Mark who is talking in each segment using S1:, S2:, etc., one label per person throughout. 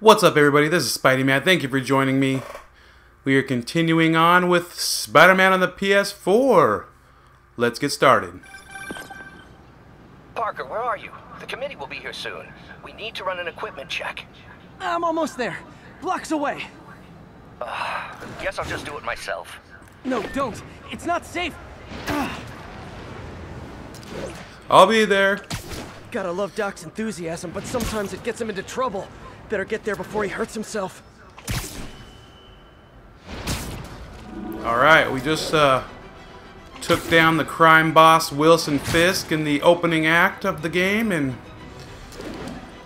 S1: What's up, everybody? This is SpideyMatt. Thank you for joining me. We are continuing on with Spider Man on the PS4. Let's get started.
S2: Parker, where are you? The committee will be here soon. We need to run an equipment check.
S3: I'm almost there. Blocks away.
S2: Uh, Guess I'll just do it myself.
S3: No, don't. It's not safe.
S1: I'll be there.
S3: Gotta love Doc's enthusiasm, but sometimes it gets him into trouble. Better get there before he hurts himself.
S1: Alright, we just uh, took down the crime boss Wilson Fisk in the opening act of the game, and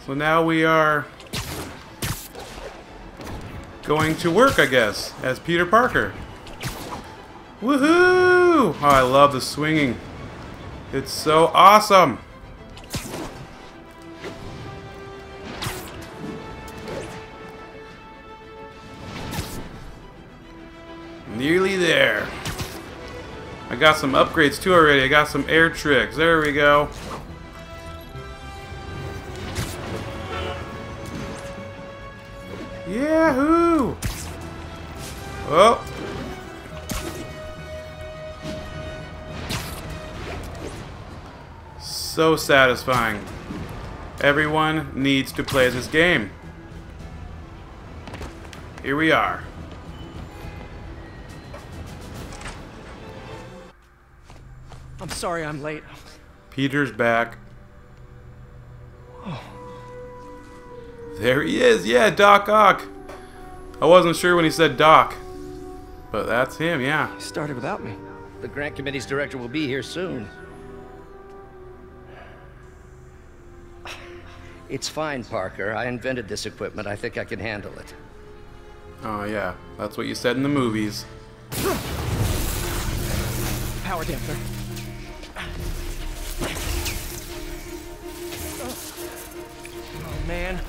S1: so now we are going to work, I guess, as Peter Parker. Woohoo! Oh, I love the swinging. It's so awesome. Nearly there. I got some upgrades too already. I got some air tricks. There we go. Yahoo! Oh. So satisfying. Everyone needs to play this game. Here we are.
S3: I'm sorry I'm late.
S1: Peter's back. Oh. There he is. Yeah, Doc Ock. I wasn't sure when he said Doc. But that's him, yeah.
S3: He Started without me.
S2: The grant committee's director will be here soon. It's fine, Parker. I invented this equipment. I think I can handle it.
S1: Oh, yeah. That's what you said in the movies.
S3: Power damper. Man.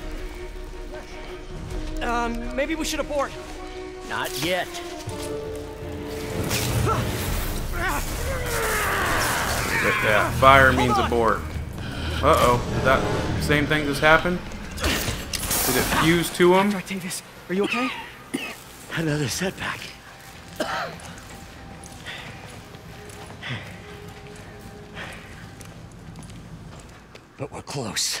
S3: Um, maybe we should abort.
S2: Not yet.
S1: But yeah, fire means abort. Uh-oh. Did that same thing just happen? Did it fuse to him?
S3: Octavius, are you okay?
S2: Another setback. But we're close.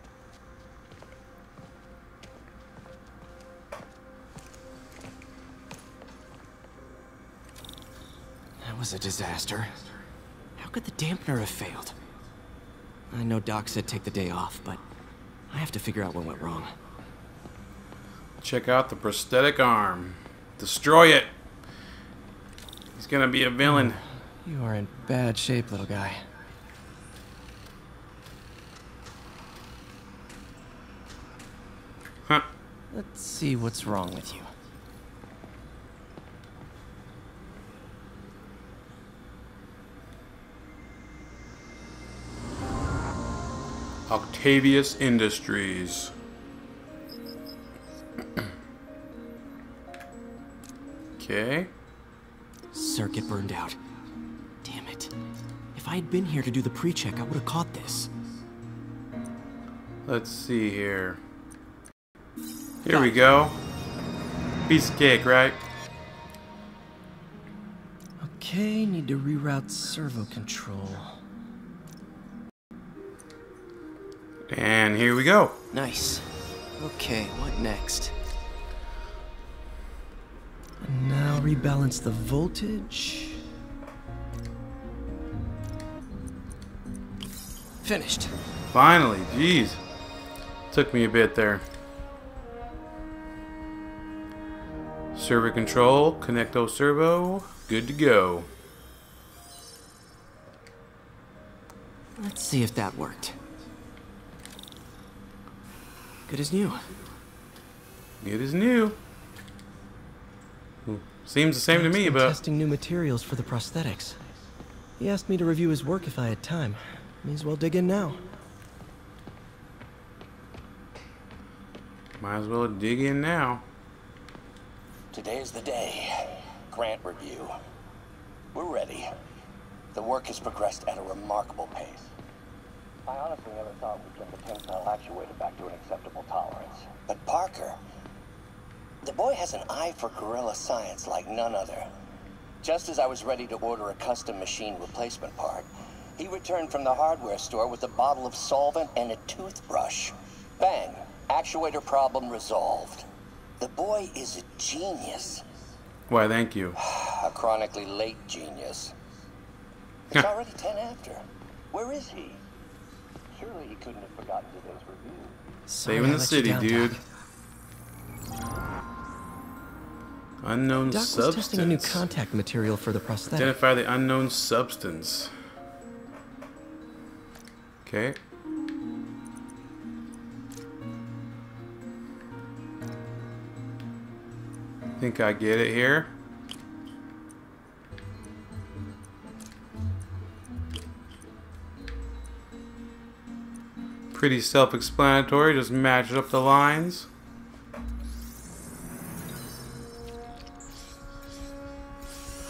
S3: Was a disaster. How could the dampener have failed? I know Doc said take the day off, but I have to figure out what went wrong.
S1: Check out the prosthetic arm. Destroy it. He's gonna be a villain.
S3: You are in bad shape, little guy.
S1: Huh.
S3: Let's see what's wrong with you.
S1: Octavius Industries. okay.
S3: Circuit burned out. Damn it. If I had been here to do the pre-check, I would have caught this.
S1: Let's see here. Here we go. Piece of cake, right?
S3: Okay, need to reroute servo control.
S1: And here we go.
S3: Nice. Okay, what next? Now rebalance the voltage. Finished.
S1: Finally, jeez. Took me a bit there. Servo control, connecto servo, good to go.
S3: Let's see if that worked. Good as new.
S1: It is new. Hmm. Seems the same to me, but
S3: testing new materials for the prosthetics. He asked me to review his work if I had time. May as well dig in now.
S1: might as well dig in now.
S2: Today is the day. Grant review. We're ready. The work has progressed at a remarkable pace. I honestly never thought we'd get the tensile actuator back to an acceptable tolerance. But Parker, the boy has an eye for guerrilla science like none other. Just as I was ready to order a custom machine replacement part, he returned from the hardware store with a bottle of solvent and a toothbrush. Bang! Actuator problem resolved. The boy is a genius.
S1: Why, thank you.
S2: A chronically late genius. It's already 10 after. Where is he? Surely he couldn't have forgotten today's review.
S3: Sorry
S1: Saving
S3: I
S1: the city,
S3: down,
S1: dude.
S3: Doc.
S1: Unknown
S3: Doc
S1: substance.
S3: was testing a new contact material for the prosthetic.
S1: Identify the unknown substance. Okay. Think I get it here. Pretty self-explanatory, just match up the lines.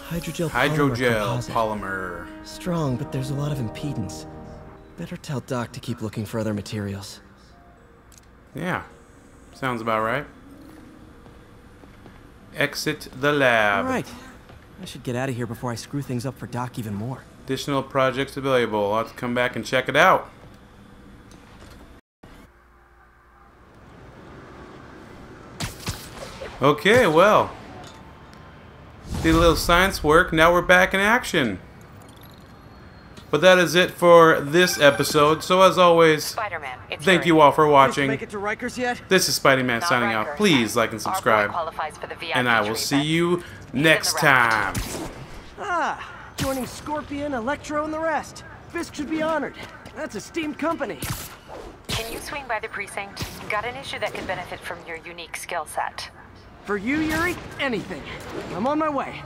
S3: Hydrogel polymer
S1: Hydrogel
S3: composite.
S1: polymer.
S3: Strong, but there's a lot of impedance. Better tell Doc to keep looking for other materials.
S1: Yeah, sounds about right. Exit the lab.
S3: All right. I should get out of here before I screw things up for Doc even more.
S1: Additional projects available. I'll have to come back and check it out. Okay, well. Did a little science work. Now we're back in action. But that is it for this episode. So as always, thank
S4: Yuri.
S1: you all for watching.
S3: Make it to Rikers yet?
S1: This is
S4: SpideyMatt
S1: signing
S4: Rikers.
S1: out. Please like and subscribe.
S4: qualifies for the VIP
S1: And I will see you next time.
S5: Ah, joining Scorpion, Electro, and the rest. Fisk should be honored. That's a steamed company.
S4: Can you swing by the precinct? Got an issue that could benefit from your unique skill set.
S5: For you, Yuri, anything. I'm on my way.